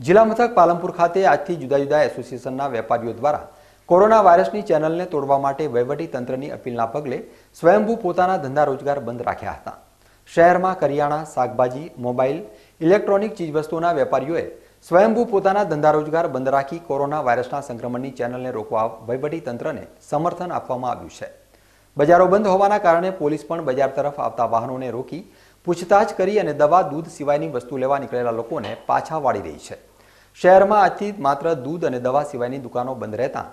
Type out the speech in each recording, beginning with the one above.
જિલ્લા મથક પાલનપુર ખાતે આજથી જુદા જુદા એસોસિએશનના વેપારીઓ દ્વારા કોરોના વાયરસની ચેનલને તોડવા માટે વહીવટી અપીલના પગલે સ્વયંભૂ પોતાના ધંધા રોજગાર બંધ રાખ્યા હતા. શહેરમાં કરિયાણા, શાકભાજી, મોબાઈલ, ઇલેક્ટ્રોનિક ચીજવસ્તુઓના વેપારીઓએ સ્વયંભૂ પોતાના ધંધા રોજગાર બંધ રાખી કોરોના વાયરસના સંક્રમણની ચેનલને રોકવા વહીવટી તંત્રને સમર્થન આપવામાં આવ્યું છે. બજારો બંધ હોવાના કારણે પોલીસ પણ બજાર તરફ આવતા વાહનોને રોકી પૂછતાછ કરી અને દવા, દૂધ સિવાયની વસ્તુ લેવા નીકળેલા લોકોને પાછા વાળી રહી છે. શહેરમાં આજથી માત્ર દૂધ અને દવા સિવાયની દુકાનો બંધ રહેતા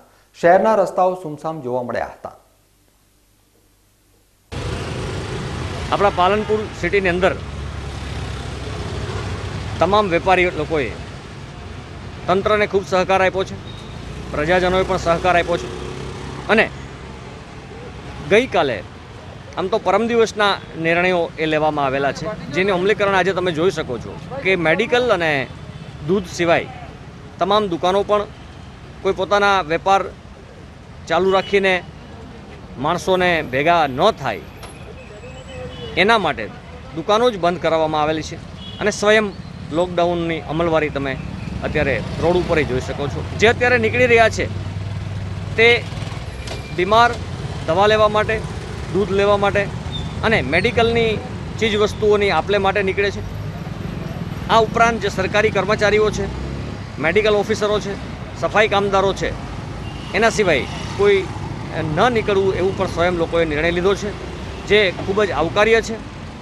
શહેરના રસ્તાઓ સુમસામ જોવા મળ્યા હતા. આપણા પાલનપુર સિટીની અંદર તમામ વેપારી લોકોએ તંત્રને ખૂબ સહકાર આપ્યો છે, પ્રજાજનોએ પણ સહકાર આપ્યો છે. અને ગઈકાલે આમ તો પરમ દિવસના નિર્ણયો એ લેવામાં આવેલા છે. જેનું અમલીકરણ આજે તમે જોઈ શકો છો કે મેડિકલ અને દૂધ સિવાય તમામ દુકાનો પણ કોઈ પોતાના વેપાર ચાલુ રાખીને માણસોને ભેગા ન થાય એના માટે દુકાનો જ બંધ કરાવવામાં આવેલી છે અને સ્વયં લોકડાઉનની અમલવારી તમે અત્યારે રોડ ઉપર જોઈ શકો છો. જે અત્યારે નીકળી રહ્યા છે તે બીમાર દવા લેવા માટે દૂધ લેવા માટે અને મેડિકલની ચીજવસ્તુઓની આપલે માટે નીકળે છે. આ ઉપરાંત જે સરકારી કર્મચારીઓ છે, મેડિકલ ઓફિસરો છે, સફાઈ કામદારો છે, એના સિવાય કોઈ ન નીકળવું એવું પણ સ્વયં લોકોએ નિર્ણય લીધો છે, જે ખૂબ જ આવકાર્ય છે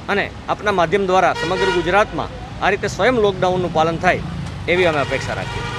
અને આપના માધ્યમ દ્વારા સમગ્ર ગુજરાતમાં આ રીતે સ્વયં લોકડાઉનનું પાલન થાય એવી અમે અપેક્ષા રાખીએ. છીએ